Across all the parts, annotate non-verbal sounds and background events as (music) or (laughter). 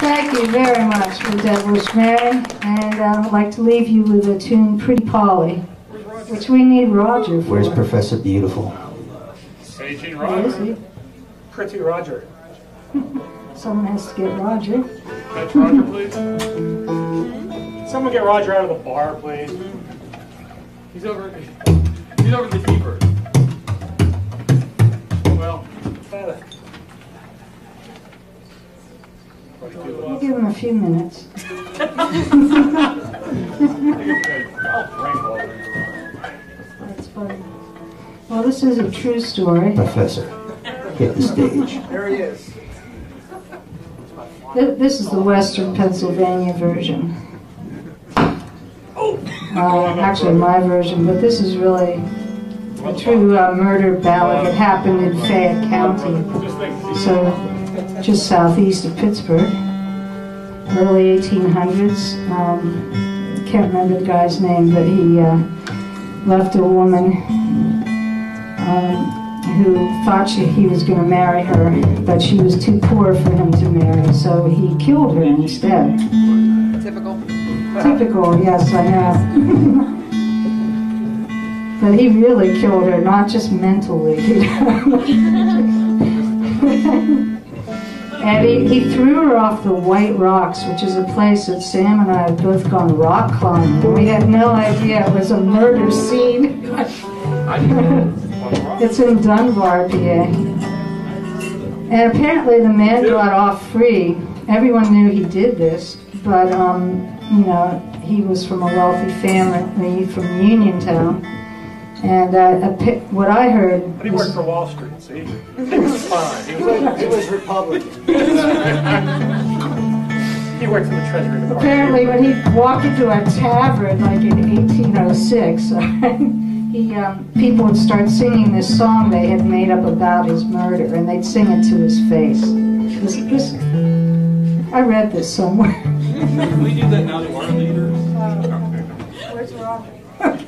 Thank you very much for Devil's Mary, and uh, I'd like to leave you with a tune, Pretty Polly, which we need Roger for. Where's Professor Beautiful? Aging Where is Roger. he? Pretty Roger. (laughs) Someone has to get Roger. Fetch Roger, please. Someone get Roger out of the bar, please. He's over. He's over the keeper. We'll give him a few minutes. That's funny. Well, this is a true story. Professor, hit the stage. There he is. This is the Western Pennsylvania version. Uh, actually, my version, but this is really a true uh, murder ballad that happened in Fayette County, so just southeast of Pittsburgh, early 1800s. Um, can't remember the guy's name, but he uh, left a woman um, who thought she, he was going to marry her, but she was too poor for him to marry, so he killed her instead. Typical. Typical, yes, I know. (laughs) but he really killed her, not just mentally. you know. (laughs) (laughs) and he, he threw her off the White Rocks, which is a place that Sam and I have both gone rock climbing. We had no idea it was a murder scene. (laughs) it's in Dunbar, PA. And apparently the man got off free. Everyone knew he did this, but um, you know, he was from a wealthy family from Uniontown. And uh, a pi- what I heard but he worked for Wall Street, see? He was fine. He was, It was Republican. he worked for the Treasury Department. apparently when he walked into a tavern like in 1806, (laughs) he um, people would start singing this song they had made up about his murder, and they'd sing it to his face. This, this, I read this somewhere. Can we do that now to our leaders? Where's Roger?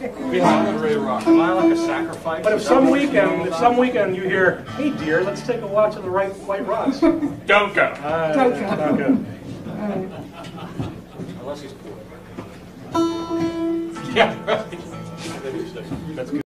Behind the Ray Rock. Am I like a sacrifice? But if some weekend, if some weekend you hear, hey dear, let's take a walk to the right White Rocks. Don't go. Uh, Don't go. Don't good. Unless he's poor. Yeah, right. (laughs) That's good.